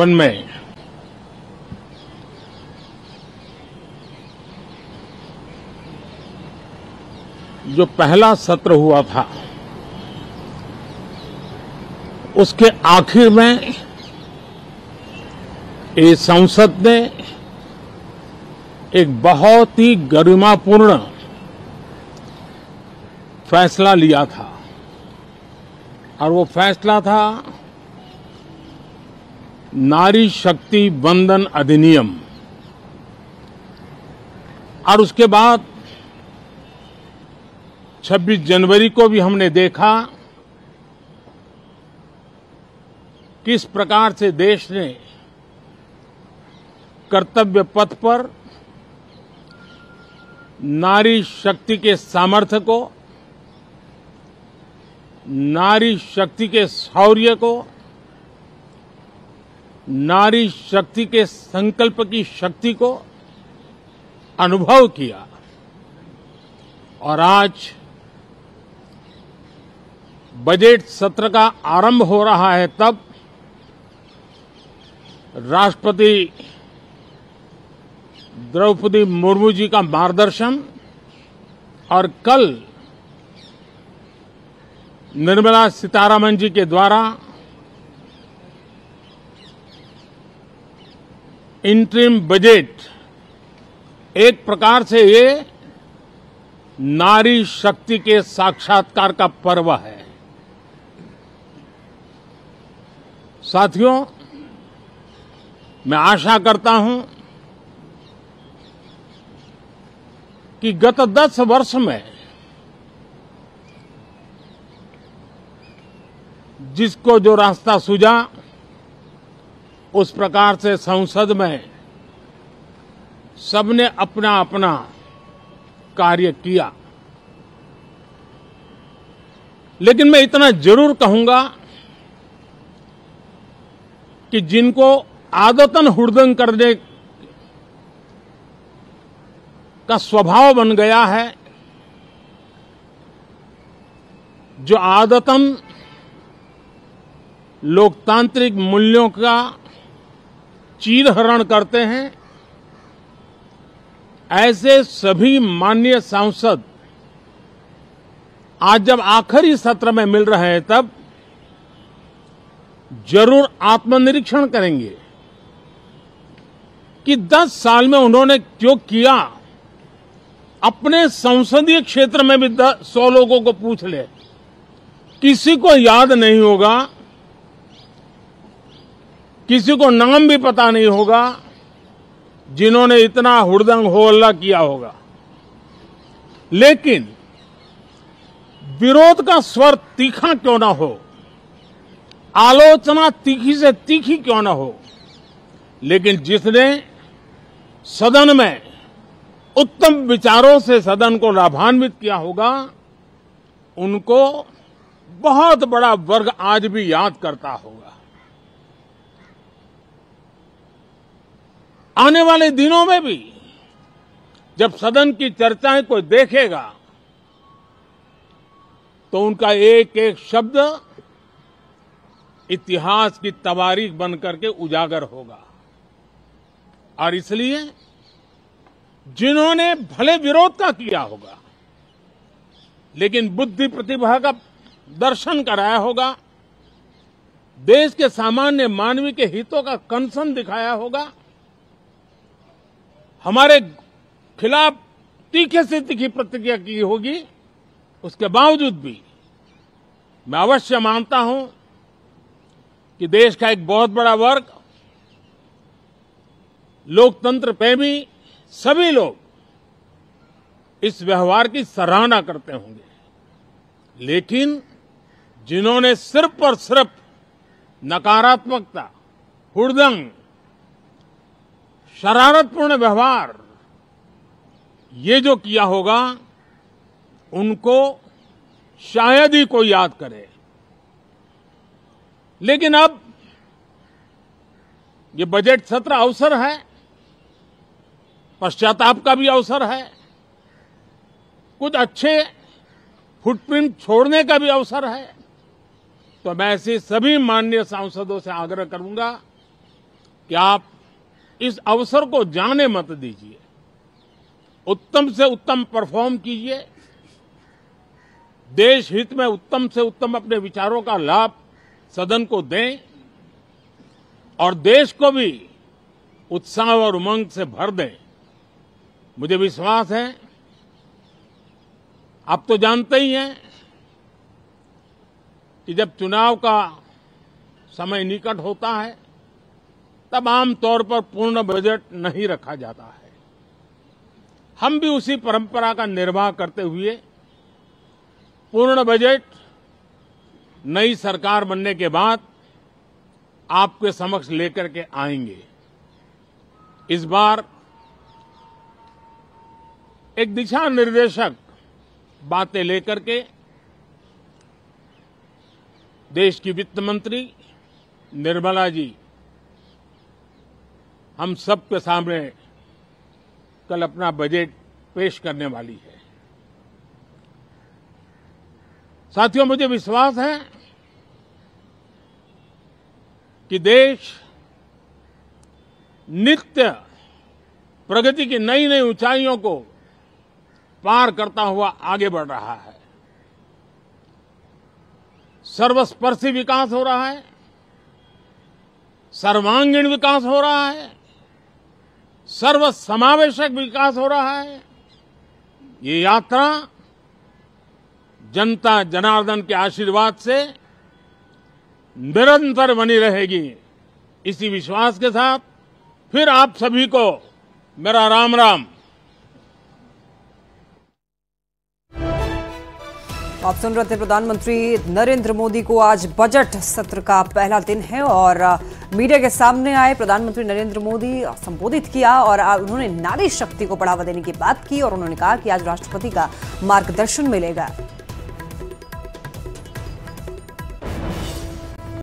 जीवन में। जो पहला सत्र हुआ था, उसके आखिर में ये संसद ने एक बहुत ही गरिमापूर्ण फैसला लिया था। और वो फैसला था नारी शक्ति बंधन अधिनियम। और उसके बाद 26 जनवरी को भी हमने देखा किस प्रकार से देश ने कर्तव्य पथ पर नारी शक्ति के सामर्थ्य को, नारी शक्ति के शौर्य को नारी शक्ति के संकल्प की शक्ति को अनुभव किया। और आज बजट सत्र का आरंभ हो रहा है तब राष्ट्रपति द्रौपदी मुर्मू जी का मार्गदर्शन और कल निर्मला सीतारामन जी के द्वारा इंटरिम बजट एक प्रकार से ये नारी शक्ति के साक्षात्कार का पर्व है। साथियों, मैं आशा करता हूँ कि गत दस वर्ष में जिसको जो रास्ता सूझा उस प्रकार से संसद में सबने अपना अपना कार्य किया। लेकिन मैं इतना ज़रूर कहूँगा कि जिनको आदतन हुड़दंग करने का स्वभाव बन गया है, जो आदतन लोकतांत्रिक मूल्यों का चीरहरण करते हैं। ऐसे सभी माननीय सांसद आज जब आखिरी सत्र में मिल रहे हैं, तब ज़रूर आत्मनिरीक्षण करेंगे कि 10 साल में उन्होंने जो किया। अपने संसदीय क्षेत्र में भी सौ लोगों को पूछ ले। किसी को याद नहीं होगा किसी को नाम भी पता नहीं होगा, जिन्होंने इतना हुड़दंग हो अल्लाह किया होगा। लेकिन, विरोध का स्वर तीखा क्यों ना हो? आलोचना तीखी से तीखी क्यों ना हो? लेकिन जिसने सदन में उत्तम विचारों से सदन को लाभान्वित किया होगा, उनको बहुत बड़ा वर्ग आज भी याद करता होगा। आने वाले दिनों में भी जब सदन की चर्चाएँ कोई देखेगा तो उनका एक एक शब्द इतिहास की तवारीख बन करके उजागर होगा। और इसलिए जिन्होंने भले विरोध का किया होगा, लेकिन बुद्धि प्रतिभा का दर्शन कराया होगा, देश के सामान्य मानवीय के हितों का कंसन दिखाया होगा हमारे खिलाफ तीखे से तीखी प्रतिक्रिया की होगी, उसके बावजूद भी मैं अवश्य मानता हूँ कि देश का एक बहुत बड़ा वर्ग, लोकतंत्र प्रेमी, सभी लोग इस व्यवहार की सराहना करते होंगे। लेकिन जिन्होंने सिर्फ़ और सिर्फ़ नकारात्मकता, हुड़दंग शरारतपूर्ण व्यवहार ये जो किया होगा, उनको शायद ही कोई याद करे। लेकिन अब ये बजट सत्र अवसर है, पश्चाताप का भी अवसर है, कुछ अच्छे फुटप्रिंट छोड़ने का भी अवसर है तो मैं ऐसे सभी माननीय सांसदों से आग्रह करूँगा कि आप इस अवसर को जाने मत दीजिए। उत्तम से उत्तम परफॉर्म कीजिए। देश हित में उत्तम से उत्तम अपने विचारों का लाभ सदन को दें और देश को भी उत्साह और उमंग से भर दें। मुझे विश्वास है, आप तो जानते ही हैं कि जब चुनाव का समय निकट होता है तब आमतौर पर पूर्ण बजट नहीं रखा जाता है। हम भी उसी परंपरा का निर्वाह करते हुए पूर्ण बजट नई सरकार बनने के बाद आपके समक्ष लेकर के आएँगे। इस बार एक दिशा निर्देशक बातें लेकर के देश की वित्त मंत्री निर्मला जी हम सबके सामने कल अपना बजट पेश करने वाली है। साथियों, मुझे विश्वास है कि देश नित्य प्रगति की नई नई ऊंचाइयों को पार करता हुआ आगे बढ़ रहा है। सर्वस्पर्शी विकास हो रहा है, सर्वांगीण विकास हो रहा है सर्व समावेशक विकास हो रहा है। ये यात्रा जनता जनार्दन के आशीर्वाद से निरंतर बनी रहेगी। इसी विश्वास के साथ फिर आप सभी को मेरा राम राम। आप सुन रहे थे प्रधानमंत्री नरेंद्र मोदी को आज बजट सत्र का पहला दिन है और मीडिया के सामने आए प्रधानमंत्री नरेंद्र मोदी संबोधित किया और उन्होंने नारी शक्ति को बढ़ावा देने की बात की और उन्होंने कहा कि आज राष्ट्रपति का मार्गदर्शन मिलेगा।